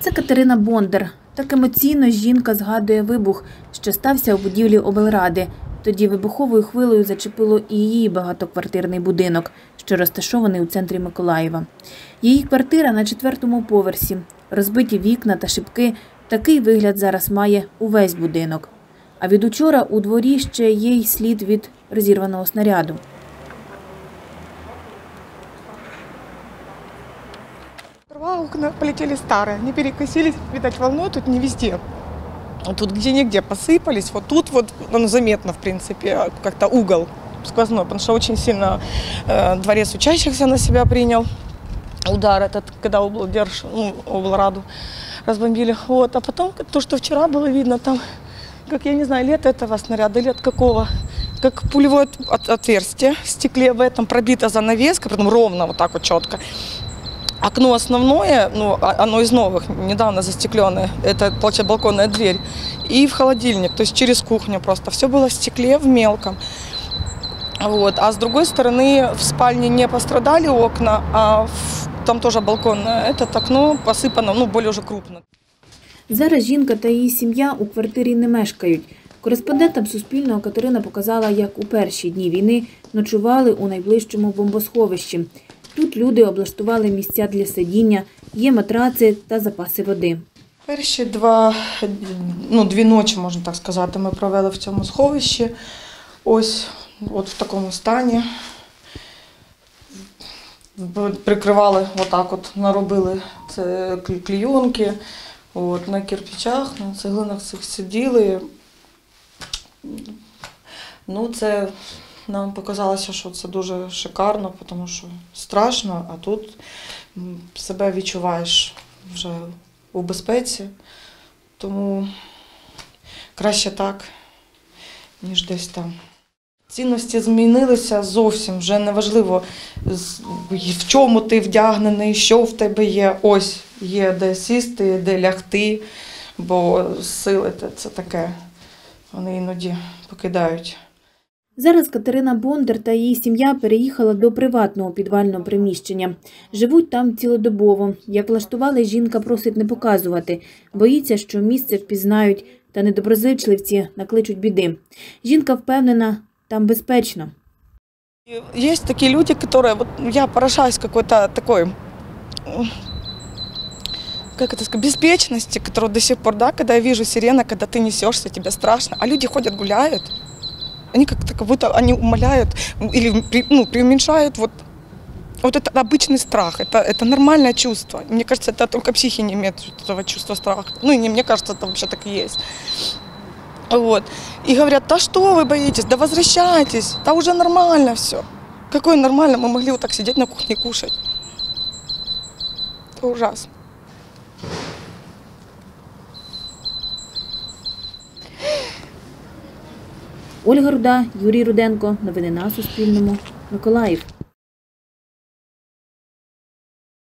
Це Катерина Бондар. Так емоційно жінка згадує вибух, що стався у будівлі облради. Тоді вибуховою хвилею зачепило і її багатоквартирний будинок, що розташований у центрі Миколаєва. Її квартира на четвертому поверсі. Розбиті вікна та шибки. Такий вигляд зараз має увесь будинок. А від учора у дворі ще є й слід від розірваного снаряду. Окна полетели старые, они перекосились, видать, волной тут не везде. Тут где-нигде посыпались, вот тут вот ну, заметно, в принципе, как-то угол сквозной, потому что очень сильно э, дворец учащихся на себя принял удар этот, когда облдерж, ну, облраду разбомбили. Вот. А потом то, что вчера было видно, там, как я не знаю, лет этого снаряда, лет какого, как пулевое от- отверстие в стекле в этом пробита занавеска, потом ровно вот так вот четко. Окно основное, ну, а- оно из новых, недавно застекленное, это, получается, балконная дверь, и в холодильник, то есть через кухню просто. Все было в стекле, в мелком. Вот. А с другой стороны, в спальне не пострадали окна, а в- там тоже балконное, этот окно посыпано, ну, более уже крупно. Зараз жінка та її сім'я у квартирі не мешкають. Кореспондентам Суспільного Катерина показала, як у перші дні війни ночували у найближчому бомбосховищі. Тут люди облаштували місця для сидіння, є матраци та запаси води. Перші два, ну, дві ночі, можна так сказати, ми провели в цьому сховищі. Ось от в такому стані. Прикривали отак, от наробили це клі- клійонки. На кирпичах, на цеглинах сиділи. Ну, це нам показалося, що це дуже шикарно, тому що страшно, а тут себе відчуваєш вже у безпеці. Тому краще так, ніж десь там. Цінності змінилися зовсім. Вже не важливо, з- в чому ти вдягнений, що в тебе є. Ось є де сісти, де лягти, бо сили це таке. Вони іноді покидають. Зараз Катерина Бондар та її сім'я переїхала до приватного підвального приміщення. Живуть там цілодобово. Як влаштували, жінка просить не показувати. Боїться, що місце впізнають та недоброзичливці накличуть біди. Жінка впевнена, там безпечно. И Есть такие люди, которые, вот я поражаюсь какой-то такой, м, как это сказать, беспечности, которая до сих пор, да, когда я вижу сирена, когда ты несешься, тебе страшно, а люди ходят, гуляют, Они как-то как будто они умоляют или ну, преуменьшают вот, вот это обычный страх, это, это нормальное чувство. Мне кажется, это только психи не имеют этого чувства страха. Ну, и не мне кажется, это вообще так и есть. Вот. И говорят, да что вы боитесь, да возвращайтесь, да уже нормально все. Какое нормально, мы могли вот так сидеть на кухне и кушать. Это ужасно. Ольга Руда, Юрій Руденко. Новини на Суспільному. Миколаїв.